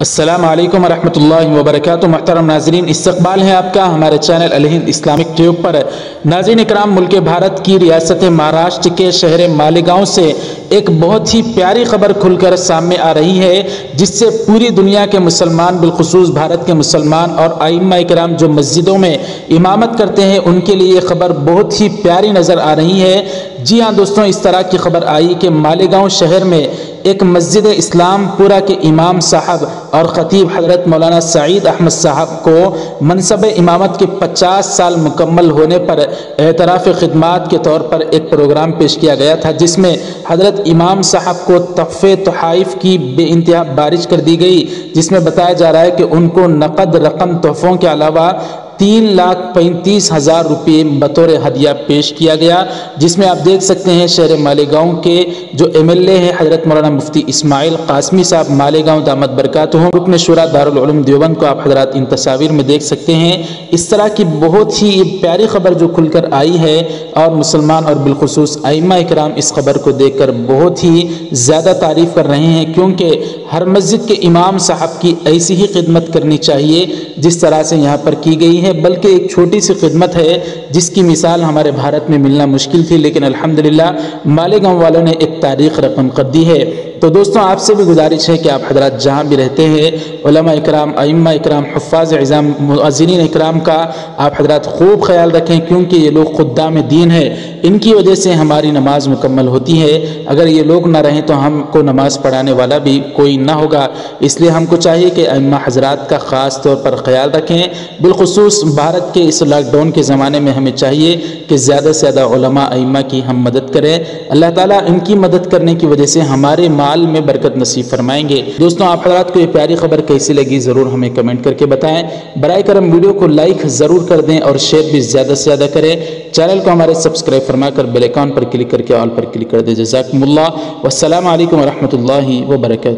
अस्सलाम वालेकुम रहमतुल्लाहि व बरकातुहू महतरम नाजरीन इस्तकबाल है आपका। हमारे चैनल अलहिंद इस्लामिक ट्यूब पर। नाजरीन इकराम मुल्क भारत की रियासत महाराष्ट्र के शहर मालेगांव से एक बहुत ही प्यारी खबर खुलकर सामने आ रही है, जिससे पूरी दुनिया के मुसलमान, बिलखसूस भारत के मुसलमान और आइम्मा इकराम जो मस्जिदों में इमामत करते हैं, उनके लिए ये खबर बहुत ही प्यारी नज़र आ रही है। जी हाँ दोस्तों, इस तरह की खबर आई कि मालेगांव शहर में एक मस्जिद इस्लाम पूरा के इमाम साहब और ख़तीब हज़रत मौलाना सईद अहमद साहब को मनसब इमामत के 50 साल मुकम्मल होने पर एतराफ़ खदमात के तौर पर एक प्रोग्राम पेश किया गया था, जिसमें हज़रत इमाम साहब को तहफ़े तोहाइफ की बे बारिश कर दी गई, जिसमें बताया जा रहा है कि उनको नकद रकम तोहफ़ों के अलावा तीन लाख पैंतीस हज़ार रुपये बतौर हदिया पेश किया गया, जिसमें आप देख सकते हैं शहर मालेगांव के जो एम एल ए हैं, हज़रत मौलाना मुफ्ती इस्माइल कासमी साहब मालेगांव दामद बरकत हूँ। रुकन शुरा दारुलूम देवबंद को आप हजरात इन तस्वीर में देख सकते हैं। इस तरह की बहुत ही प्यारी खबर जो खुलकर आई है और मुसलमान और बिलखसूस आइमा इकराम इस खबर को देख कर बहुत ही ज़्यादा तारीफ़ कर रहे हैं, क्योंकि हर मस्जिद के इमाम साहब की ऐसी ही खिदमत करनी चाहिए जिस तरह से यहाँ पर की गई है। है, बल्कि एक छोटी सी खिदमत है, जिसकी मिसाल हमारे भारत में मिलना मुश्किल थी, लेकिन अल्हम्दुलिल्लाह मालेगांव वालों ने एक तारीख रकम कर दी है। तो दोस्तों, आपसे भी गुजारिश है कि आप हजरात जहाँ भी रहते हैं इकराम आइम्मा इकराम, हफ़ाज इज़ाम मुआजिन इकराम का आप हजरात खूब ख्याल रखें, क्योंकि ये लोग खुदा में दीन है। इनकी वजह से हमारी नमाज़ मुकम्मल होती है। अगर ये लोग ना रहें तो हमको नमाज़ पढ़ाने वाला भी कोई ना होगा। इसलिए हमको चाहिए कि अम्मा हजरात का ख़ास तौर पर ख्याल रखें। बिलखसूस भारत के इस लॉकडाउन के ज़माने में हमें चाहिए कि ज़्यादा से ज़्यादा अम्मा की हम मदद करें। अल्लाह ताली इनकी मदद करने की वजह से हमारे माल में बरकत नसीब फरमाएँगे। दोस्तों, आप हजरात को ये प्यारी खबर कैसी लगी, ज़रूर हमें कमेंट करके बताएँ। बर करम वीडियो को लाइक ज़रूर कर दें और शेयर भी ज़्यादा से ज़्यादा करें। चैनल को हमारे सब्सक्राइब फरमा कर बेलकॉन पर क्लिक करके ऑल पर क्लिक कर दें। जजाकम्ला वरहमल वर्का